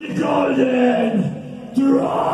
Golden Drive!